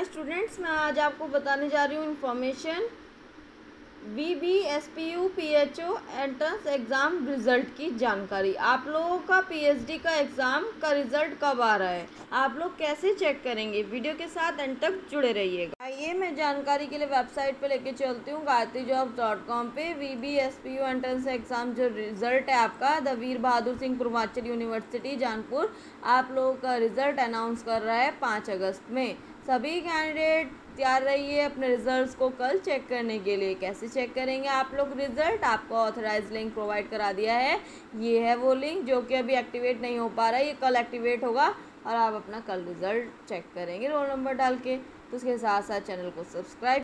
Hi students मैं आज आपको बताने जा रही हूँ information B B S P U P H O entrance exam result की जानकारी. आप लोगों का पी एच डी का एग्ज़ाम का रिज़ल्ट कब आ रहा है? आप लोग कैसे चेक करेंगे? वीडियो के साथ एंड तक जुड़े रहिएगा. आइए मैं जानकारी के लिए वेबसाइट पे लेके चलती हूँ गायत्री जॉब डॉट कॉम पे. V B S P U entrance exam जो रिज़ल्ट है आपका द वीर बहादुर सिंह पूर्वांचल यूनिवर्सिटी जानपुर आप लोगों का रिज़ल्ट अनाउंस कर रहा है पाँच अगस्त में. सभी कैंडिडेट तैयार रहिए अपने रिजल्ट्स को कल चेक करने के लिए। कैसे चेक करेंगे आप लोग? रिज़ल्ट आपको ऑथराइज लिंक प्रोवाइड करा दिया है। ये है वो लिंक जो कि अभी एक्टिवेट नहीं हो पा रहा है। ये कल एक्टिवेट होगा और आप अपना कल रिज़ल्ट चेक करेंगे। रोल नंबर डाल के। तो उसके साथ साथ चैनल को सब्सक्राइब